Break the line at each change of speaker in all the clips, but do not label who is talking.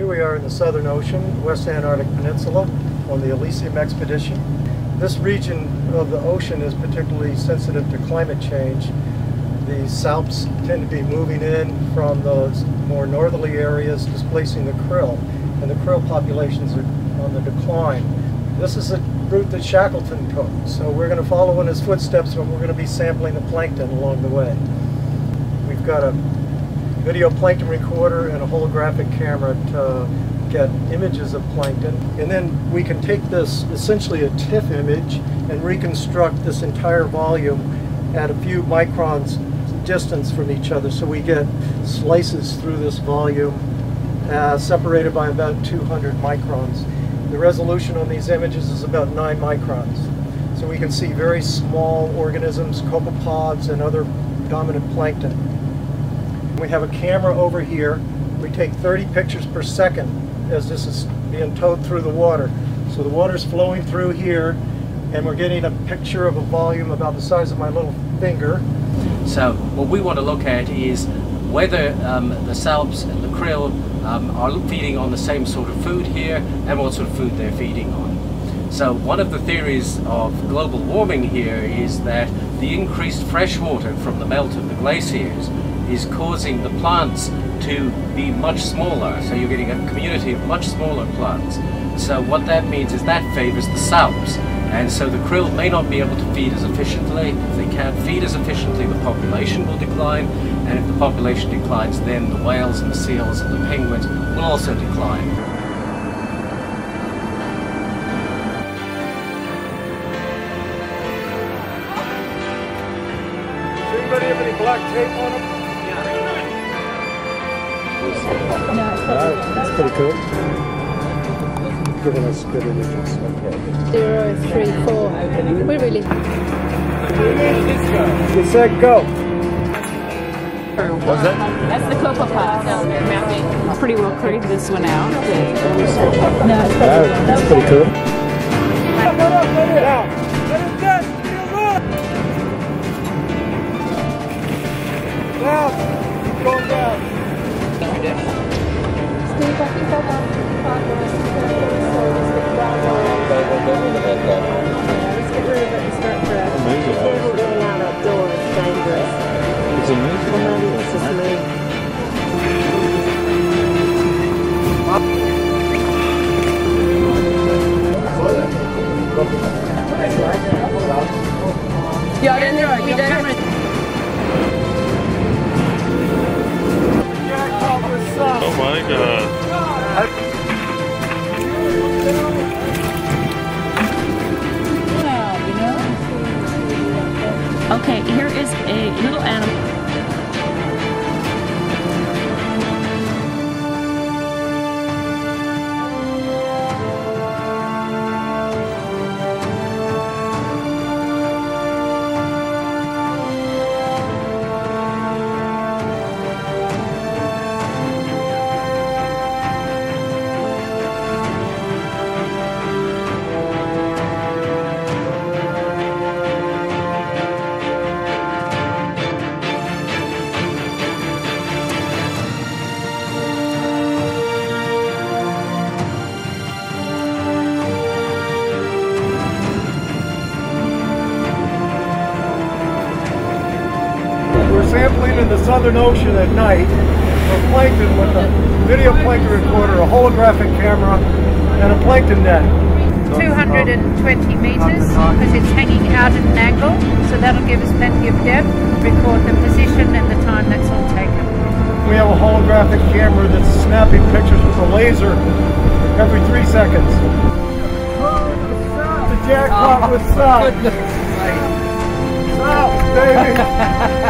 Here we are in the Southern Ocean, West Antarctic Peninsula, on the Elysium expedition. This region of the ocean is particularly sensitive to climate change. The salps tend to be moving in from those more northerly areas, displacing the krill, and the krill populations are on the decline. This is a route that Shackleton took, so we're going to follow in his footsteps, but we're going to be sampling the plankton along the way. We've got a video plankton recorder and a holographic camera to get images of plankton. And then we can take this, essentially a TIFF image, and reconstruct this entire volume at a few microns distance from each other. So we get slices through this volume uh, separated by about 200 microns. The resolution on these images is about 9 microns. So we can see very small organisms, copepods, and other dominant plankton. We have a camera over here. We take 30 pictures per second as this is being towed through the water. So the water's flowing through here and we're getting a picture of a volume about the size of my little finger.
So what we want to look at is whether um, the salps and the krill um, are feeding on the same sort of food here and what sort of food they're feeding on. So one of the theories of global warming here is that the increased fresh water from the melt of the glaciers is causing the plants to be much smaller. So you're getting a community of much smaller plants. So what that means is that favors the salps. And so the krill may not be able to feed as efficiently. If they can't feed as efficiently, the population will decline. And if the population declines, then the whales and the seals and the penguins will also decline.
Does anybody have any black tape on them?
That's pretty cool. Giving us good images.
Zero, three, four. We're really.
Get set, go.
What's that?
That's the copepod down there. Pretty well carried this one out.
That's pretty cool.
Down. Keep going down.
Yeah, in there. We don't.
Oh my god.
Okay, here is a little animal.
Sampling in the Southern Ocean at night for plankton with a video plankton recorder, a holographic camera, and a plankton net.
220 meters because it's hanging out at an angle, so that'll give us plenty of depth. Record the position and the time that's all taken.
We have a holographic camera that's snapping pictures with a laser every three seconds. The jackpot was South. South, baby.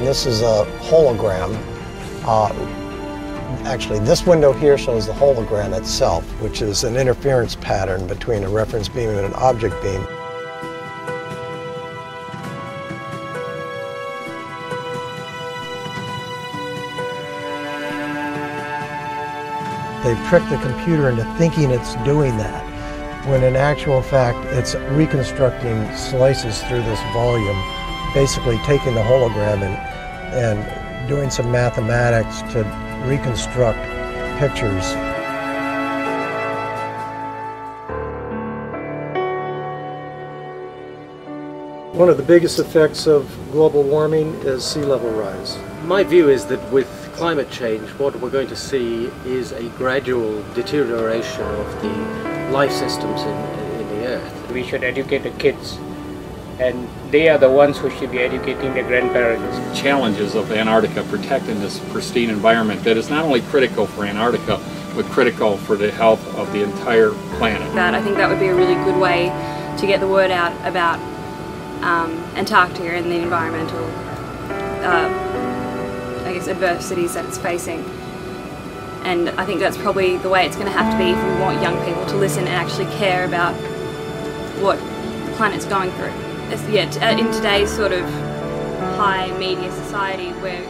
This is a hologram. Uh,
Actually, this window here shows the hologram itself, which is an interference pattern between a reference beam and an object beam. They've tricked the computer into thinking it's doing that, when in actual fact it's reconstructing slices through this volume, basically taking the hologram and, and doing some mathematics to reconstruct pictures. One of the biggest effects of global warming is sea level rise.
My view is that with climate change, what we're going to see is a gradual deterioration of the life systems in, in the earth.
We should educate the kids and they are the ones who should be educating the grandparents.
Challenges of Antarctica protecting this pristine environment that is not only critical for Antarctica, but critical for the health of the entire planet.
That I think that would be a really good way to get the word out about um, Antarctica and the environmental, uh, I guess, adversities that it's facing. And I think that's probably the way it's going to have to be if we want young people to listen and actually care about what the planet's going through. Yeah, uh, in today's sort of high media society where